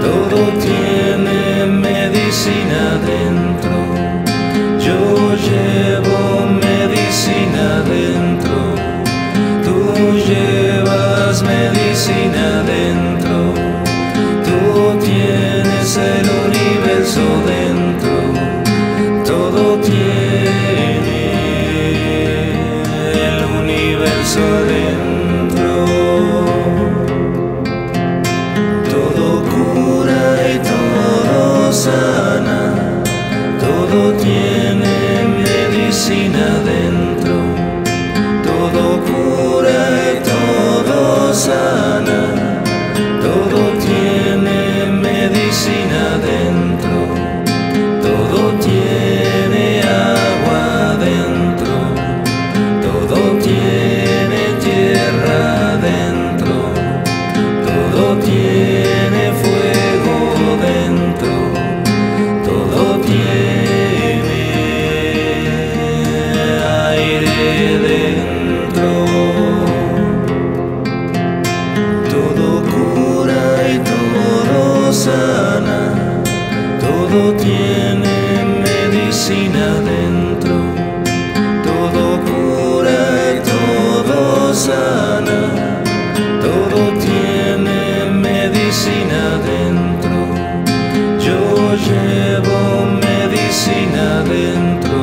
todo tiene medicina dentro. Yo llevo medicina dentro, tú llevas medicina dentro, tú tienes el universo dentro, todo tiene el universo dentro. llevo medicina dentro,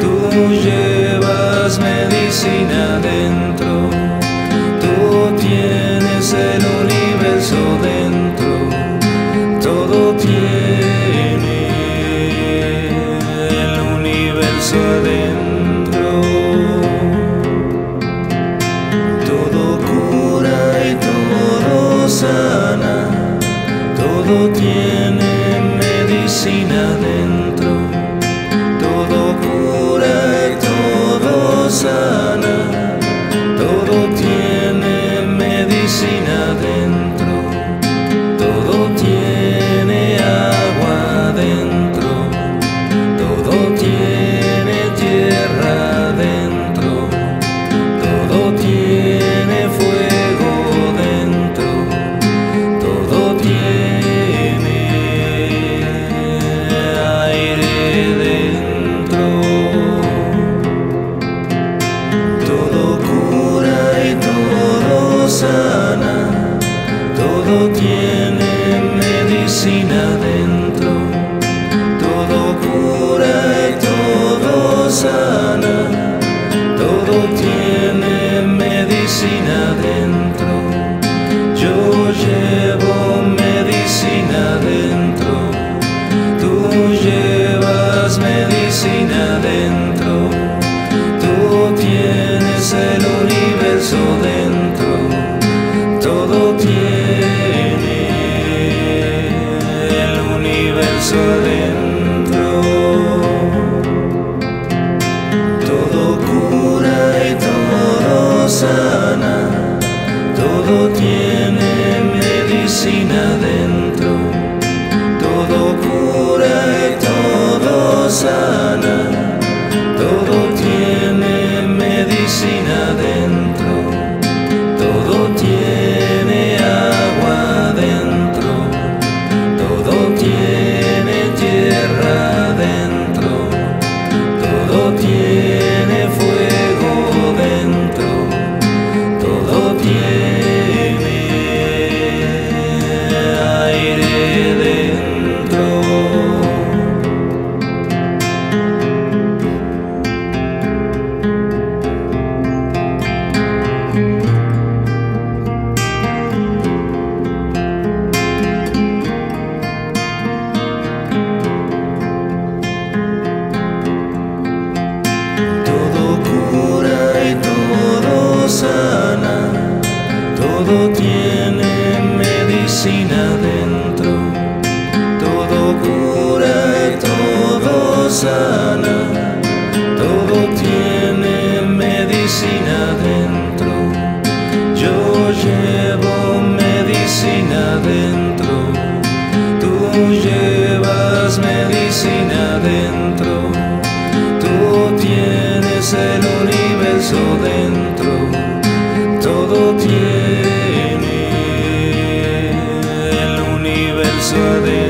tú llevas medicina dentro, tú tienes el universo dentro, todo tiene el universo dentro, todo cura y todo sana, todo tiene medicina de sana, todo tiene medicina dentro, todo cura y todo sana, todo tiene medicina dentro, yo llevo medicina dentro, tú llevas medicina dentro, tú tienes el universo dentro. Todo cura y todo sana, todo tiene medicina dentro. Todo cura y todo sana, todo so they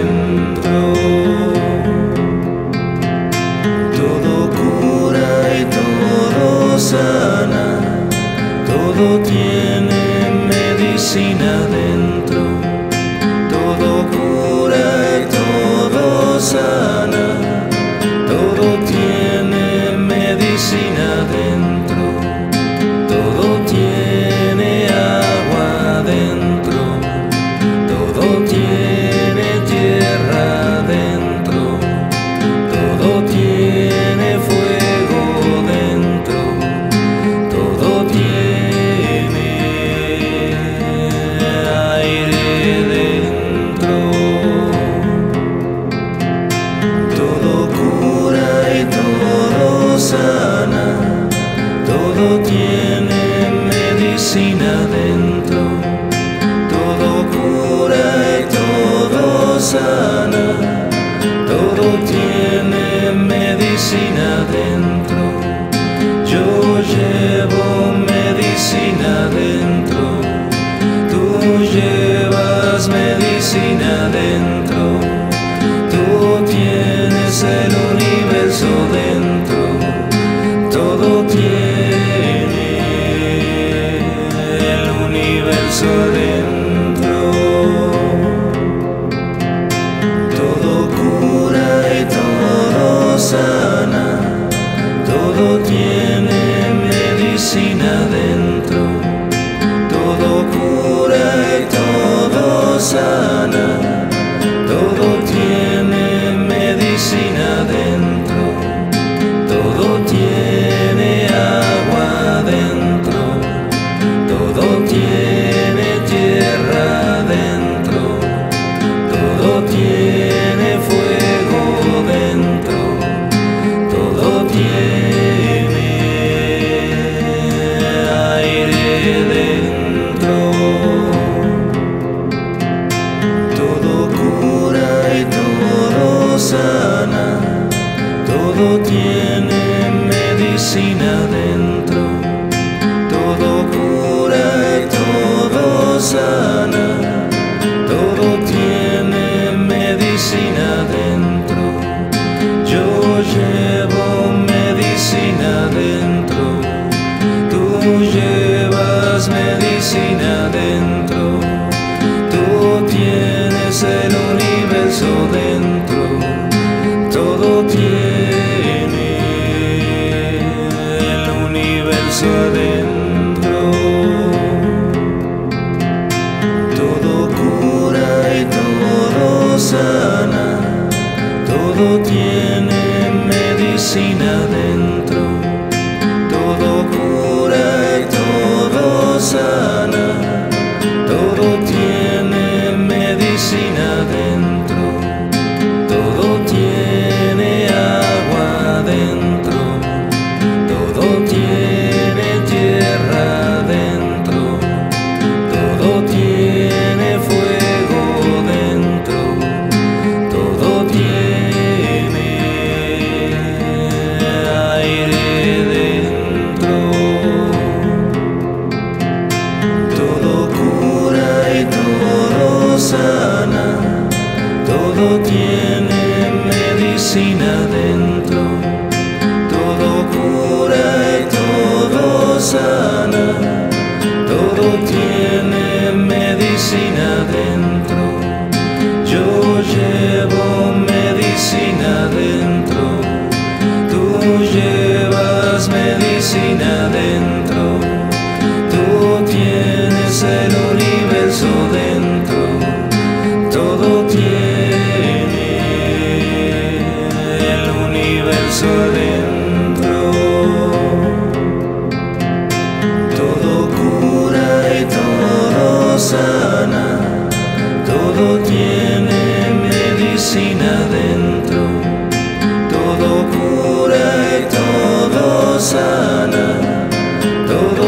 Todo tiene medicina dentro, todo cura y todo sana. Todo tiene medicina dentro, yo llevo medicina dentro, tú llevas medicina dentro, tú tienes el seen a Todo cura y todo sana, todo tiene medicina dentro. Todo cura y todo sana, todo